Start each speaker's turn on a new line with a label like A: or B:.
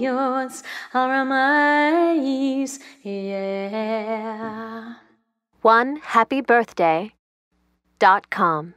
A: yours are mine. Yeah.
B: One happy birthday dot com.